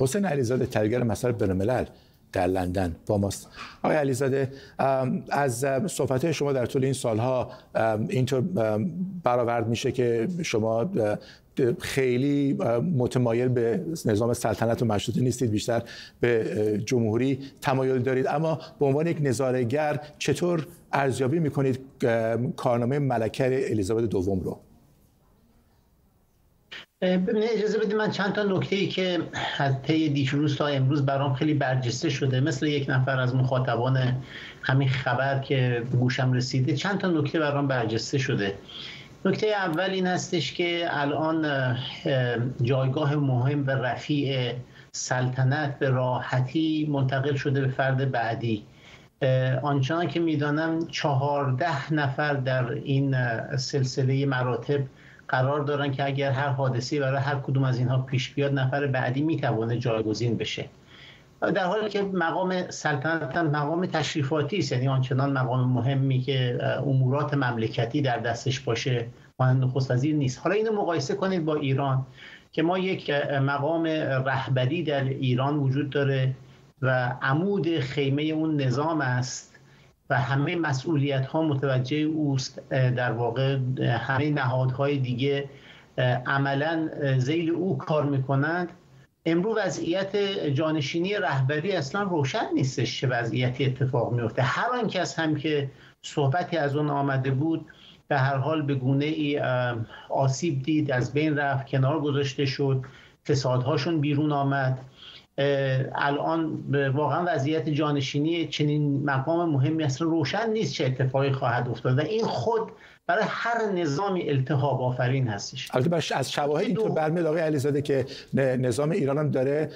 حسین علیزاده تلگر مسائل بین‌الملل در لندن با ماست. آقای علیزاده از صحبت شما در طول این سالها اینطور برآورد میشه که شما خیلی متمایل به نظام سلطنت و مشروطه نیستید بیشتر به جمهوری تمایل دارید. اما به عنوان یک نظارهگر چطور ارزیابی می‌کنید کارنامه ملکه الیزابت دوم رو؟ ببینید اجازه بدید من چند تا نکته ای که از طی دیروز تا امروز برام خیلی برجسته شده. مثل یک نفر از مخاطبان همین خبر که گوشم رسیده چند تا نکته برام برجسته شده. نکته اول این هستش که الان جایگاه مهم و رفیع سلطنت به راحتی منتقل شده به فرد بعدی. آنچنان که می‌دانم چهارده نفر در این سلسله مراتب قرار دارن که اگر هر حادثی برای هر کدوم از اینها پیش بیاد نفر بعدی می‌توانه جایگزین بشه. در حالی که مقام سلطنت مقام تشریفاتی است یعنی آنچنان مقام مهمی که امورات مملکتی در دستش باشه مانند نخست وزیر نیست. حالا اینو مقایسه کنید با ایران که ما یک مقام رهبری در ایران وجود داره و عمود خیمه اون نظام است همه مسئولیت ها متوجه اوست در واقع همه نهادهای دیگه عملا زیل او کار می‌کنند. امروز وضعیت جانشینی رهبری اصلا روشن نیستش چه وضعیتی اتفاق میفته هر آن کس هم که صحبتی از اون آمده بود به هر حال به گونه ای آسیب دید از بین رفت کنار گذاشته شد فسادهاشون بیرون آمد. الان واقعا وضعیت جانشینی چنین مقام مهمی اصلا روشن نیست چه اتفاقی خواهد افتاد و این خود برای هر نظامی التهاب آفرین هستش. البته از شواهد اینطور برمیاد آقای علیزاده که نظام ایران هم داره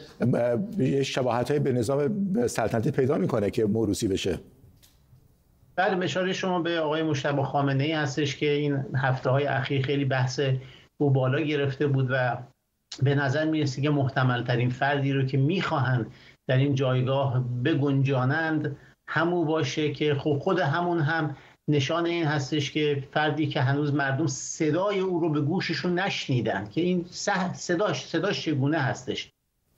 شباهت های به نظام سلطنتی پیدا می‌کنه که موروسی بشه. بله مشاره شما به آقای مشتبه خامنه ای هستش که این هفته های اخیر خیلی بحث او بالا گرفته بود و به نظر می‌رسه که محتمل ترین فردی رو که می‌خواهند در این جایگاه بگنجانند همو باشه که خب خود همون هم نشان این هستش که فردی که هنوز مردم صدای او رو به گوششون نشنیدن که این صداش صداش چگونه هستش؟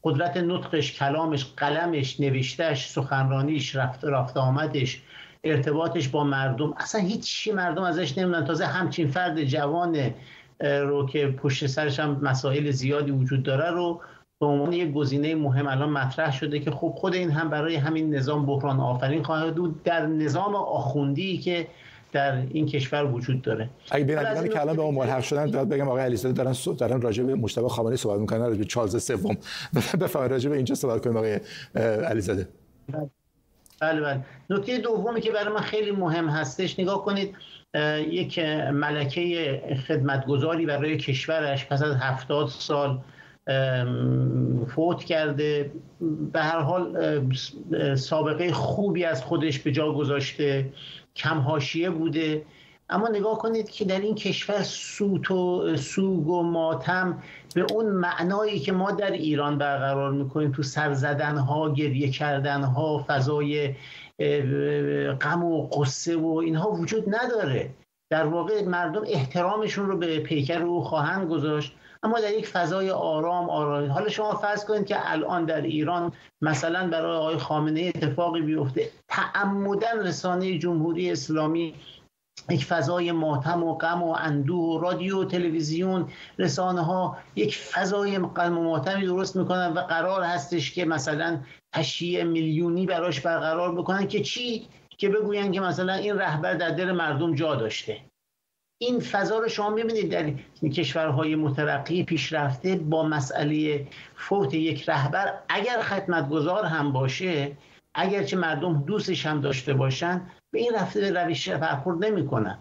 قدرت نطقش کلامش قلمش نوشتش سخنرانیش رفت رفت آمدش ارتباطش با مردم اصلا هیچی مردم ازش نمی‌دونن. تازه همچین فرد جوان رو که پشت سرش هم مسائل زیادی وجود داره رو به عنوان یک گزینه مهم الان مطرح شده که خب خود این هم برای همین نظام بحران آفرین خواهد بود در نظام آخوندی که در این کشور وجود داره. اگه بینندگان که الان به اون ملحق شدن داد بگم آقای علیزاده دارن دارن راجع به مجتبی خامنه‌ای صحبت می‌کنن راجع به چارلز سوم. بفرمایید راجع به اینجا صحبت کنیم آقای علیزاده. بله بله. نکته دومی که برای من خیلی مهم هستش نگاه کنید یک ملکه خدمتگذاری برای کشورش پس از هفتاد سال فوت کرده. به هر حال سابقه خوبی از خودش به جا گذاشته. کم بوده. اما نگاه کنید که در این کشور سوت و سوگ و ماتم به اون معنایی که ما در ایران برقرار می‌کنیم تو سر زدن ها گریه کردن ها فضای غم و قصه و اینها وجود نداره. در واقع مردم احترامشون رو به پیکر او خواهند گذاشت. اما در یک فضای آرام آرام حالا شما فرض کنید که الان در ایران مثلا برای آقای خامنه اتفاقی بیفته. تعمدن رسانه جمهوری اسلامی یک فضای ماتم و غم و اندوه و رادیو و تلویزیون رسانه ها یک فضای غم و ماتمی درست می‌کنن و قرار هستش که مثلا تشییع میلیونی براش برقرار بکنن که چی؟ که بگوین که مثلا این رهبر در دل مردم جا داشته. این فضا رو شما می‌بینید در کشورهای مترقی پیشرفته با مسئله فوت یک رهبر. اگر خدمتگزار هم باشه اگرچه مردم دوستش هم داشته باشن به این رفته به روش برخورد نمی‌کنن.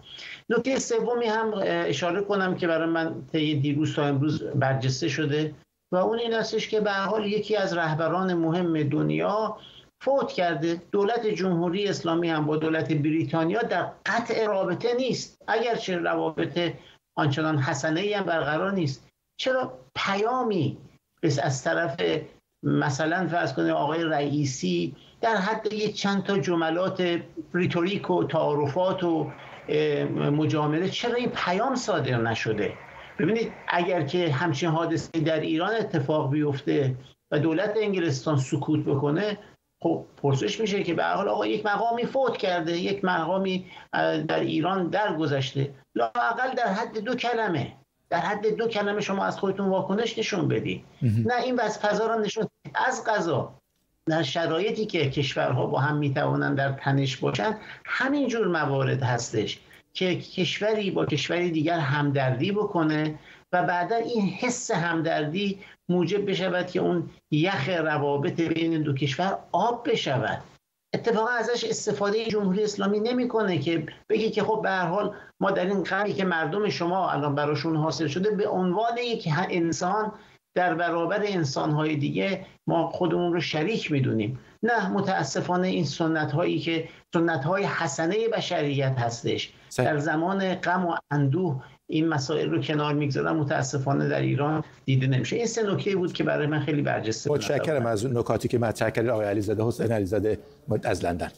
نکته سومی هم اشاره کنم که برای من طی دیروز تا امروز برجسته شده و اون این هستش که به حال یکی از رهبران مهم دنیا فوت کرده. دولت جمهوری اسلامی هم با دولت بریتانیا در قطع رابطه نیست. اگرچه روابط آنچنان حسنه هم برقرار نیست. چرا پیامی از طرف مثلا فرض کنید آقای رئیسی در حد یک چند تا جملات ریتوریک و تعارفات و مجامله چرا این پیام صادر نشده؟ ببینید اگر که همچین حادثه در ایران اتفاق بیفته و دولت انگلستان سکوت بکنه خب پرسش میشه که به حال آقا یک مقامی فوت کرده یک مقامی در ایران درگذشته. لاقل در حد دو کلمه. در حد دو کلمه شما از خودتون واکنش نشون بدی نه این وضع فضا را نشون از قضا در شرایطی که کشورها با هم می‌توانند در تنش باشند همینجور موارد هستش که کشوری با کشوری دیگر همدردی بکنه و بعدا این حس همدردی موجب بشود که اون یخ روابط بین دو کشور آب بشود. اتفاقا ازش استفاده جمهوری اسلامی نمی‌کنه که بگه که خب به حال ما در این قرنی که مردم شما الان براشون حاصل شده به عنوان یک انسان در برابر انسانهای دیگه ما خودمون رو شریک می‌دونیم. نه متاسفانه این سنت هایی که سنت های حسنه بشریت هستش. در زمان غم و اندوه این مسائل رو کنار می‌گذارن متاسفانه در ایران دیده نمیشه. این سه نکته بود که برای من خیلی برجسته متشکرم از نکاتی که مطرح کردید. آقای علیزاده حسین علیزاده از لندن.